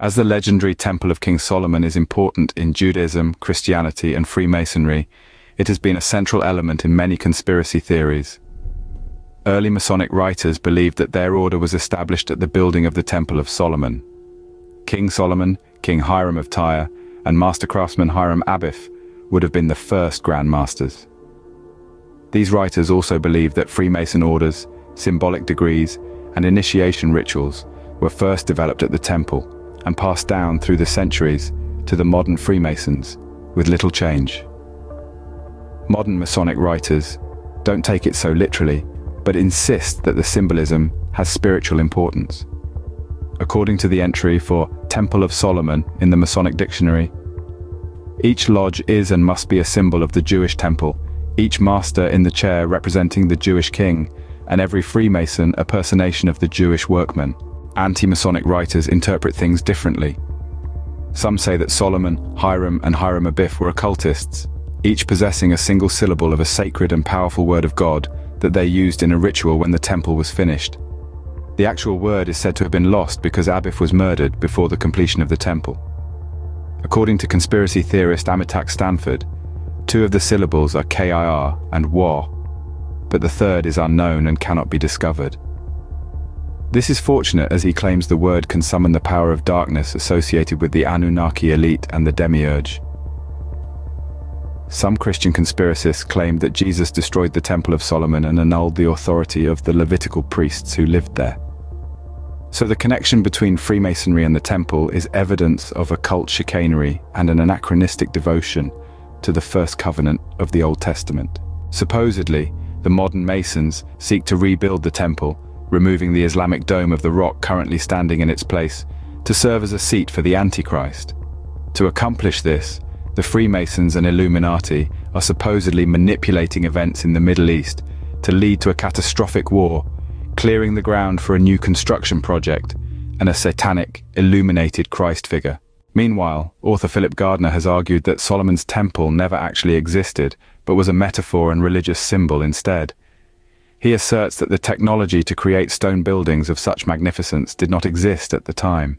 As the legendary Temple of King Solomon is important in Judaism, Christianity, and Freemasonry, it has been a central element in many conspiracy theories. Early Masonic writers believed that their order was established at the building of the Temple of Solomon. King Solomon, King Hiram of Tyre, and master craftsman Hiram Abiff would have been the first Grand Masters. These writers also believed that Freemason orders, symbolic degrees, and initiation rituals were first developed at the temple and passed down through the centuries to the modern Freemasons with little change. Modern Masonic writers don't take it so literally, but insist that the symbolism has spiritual importance. According to the entry for Temple of Solomon in the Masonic Dictionary, each lodge is and must be a symbol of the Jewish temple, each master in the chair representing the Jewish king, and every Freemason a personation of the Jewish workman anti-Masonic writers interpret things differently. Some say that Solomon, Hiram and Hiram Abiff were occultists, each possessing a single syllable of a sacred and powerful word of God that they used in a ritual when the temple was finished. The actual word is said to have been lost because Abiff was murdered before the completion of the temple. According to conspiracy theorist Amitakh Stanford, two of the syllables are KIR and WA, but the third is unknown and cannot be discovered. This is fortunate as he claims the word can summon the power of darkness associated with the Anunnaki elite and the Demiurge. Some Christian conspiracists claim that Jesus destroyed the Temple of Solomon and annulled the authority of the Levitical priests who lived there. So the connection between Freemasonry and the Temple is evidence of occult chicanery and an anachronistic devotion to the first covenant of the Old Testament. Supposedly, the modern Masons seek to rebuild the Temple removing the Islamic dome of the rock currently standing in its place, to serve as a seat for the Antichrist. To accomplish this, the Freemasons and Illuminati are supposedly manipulating events in the Middle East to lead to a catastrophic war, clearing the ground for a new construction project and a satanic, illuminated Christ figure. Meanwhile, author Philip Gardner has argued that Solomon's temple never actually existed, but was a metaphor and religious symbol instead. He asserts that the technology to create stone buildings of such magnificence did not exist at the time.